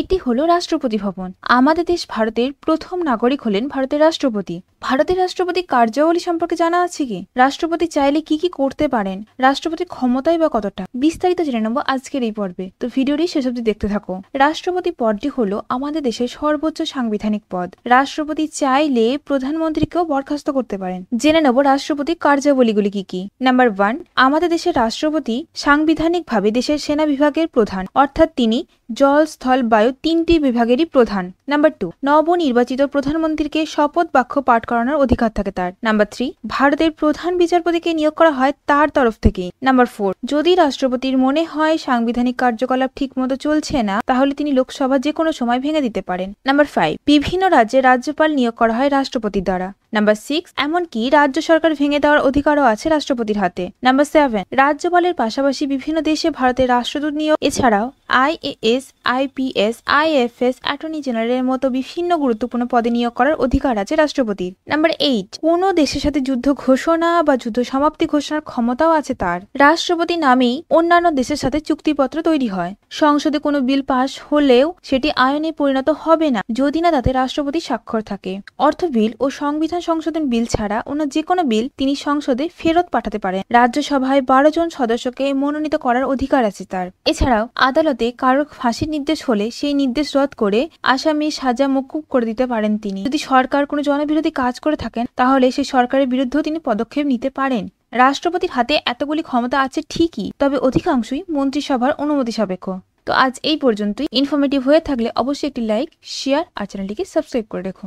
এটি হলো রাষ্ট্রপতি ভবন। আমাদের দেশ ভারতের প্রথম নাগরিক হলেন ভারতের রাষ্ট্রপতি। ভারতের রাষ্ট্রপতি কার্যাবলী সম্পর্কে জানা আছে কি? রাষ্ট্রপতি চাইলে কি কি করতে পারেন? রাষ্ট্রপতির ক্ষমতাই বা কতটা? বিস্তারিত জেনে নেব আজকের এই পর্বে। তো ভিডিওটি শেষ অব্দি দেখতে থাকো। রাষ্ট্রপতি পদটি হলো আমাদের দেশের সর্বোচ্চ সাংবিধানিক পদ। রাষ্ট্রপতি চাইলে প্রধানমন্ত্রীকেও বরখাস্ত করতে পারেন। জেনে নেব রাষ্ট্রপতি কার্যাবলীগুলি কি কি। নাম্বার ওয়ান, আমাদের দেশের রাষ্ট্রপতি সাংবিধানিকভাবে দেশের সেনা বিভাগের প্রধান। অর্থাৎ তিনি জল, স্থল, বায়ু তিনটি বিভাগেরই প্রধান। নাম্বার টু নবনির্বাচিত প্রধানমন্ত্রীকে শপথ বাক্য পাঠ করানোর অধিকার থাকে তার। নাম্বার থ্রি ভারতের প্রধান বিচারপতিকে নিয়োগ করা হয় তার তরফ থেকে নাম্বার ফোর যদি রাষ্ট্রপতির মনে হয় সাংবিধানিক কার্যকলাপ ঠিকমতো চলছে না, তাহলে তিনি লোকসভা যে কোনো সময় ভেঙে দিতে পারেন। নাম্বার ফাইভ বিভিন্ন রাজ্যে রাজ্যপাল নিয়োগ করা হয় রাষ্ট্রপতির দ্বারা। নাম্বার সিক্স এমনকি রাজ্য সরকার ভেঙে দেওয়ার অধিকারও আছে রাষ্ট্রপতির হাতে। নাম্বার সেভেন রাজ্যপালের পাশাপাশি বিভিন্ন দেশে ভারতের রাষ্ট্রদূত নিয়োগ, এছাড়াও আইএএস আইপিএস আইএফএস অ্যাটর্নি জেনারেলের মতো বিভিন্ন গুরুত্বপূর্ণ পদে নিয়োগ করার অধিকার আছে রাষ্ট্রপতির। নাম্বার এইট কোনো দেশের সাথে যুদ্ধ ঘোষণা বা যুদ্ধ সমাপ্তি ঘোষণার ক্ষমতাও আছে তার। রাষ্ট্রপতি নামেই অন্যান্য দেশের সাথে চুক্তিপত্র তৈরি হয়। সংসদে কোনো বিল পাশ হলেও সেটি আইনে পরিণত হবে না, যদি না তাতে রাষ্ট্রপতি স্বাক্ষর থাকে। অর্থ বিল ও সংবিধান সংশোধন বিল ছাড়া অন্য যে কোনো বিল তিনি সংসদে ফেরত পাঠাতে পারেন। রাজ্যসভায় বারো জন সদস্যকে মনোনীত করার অধিকার আছে তার। এছাড়াও আদালতে কারোর ফাঁসির নির্দেশ হলে সেই নির্দেশ রদ করে আসামি সাজা মুকুব করে দিতে পারেন তিনি। যদি সরকার কোনো জনবিরোধী কাজ করে থাকেন, তাহলে সেই সরকারের বিরুদ্ধেও তিনি পদক্ষেপ নিতে পারেন। রাষ্ট্রপতির হাতে এতগুলি ক্ষমতা আছে ঠিকই, তবে অধিকাংশই মন্ত্রিসভার অনুমতি সাপেক্ষ। তো আজ এই পর্যন্তই। ইনফরমেটিভ হয়ে থাকলে অবশ্যই একটি লাইক, শেয়ার আর চ্যানেলটিকে সাবস্ক্রাইব করে রেখো।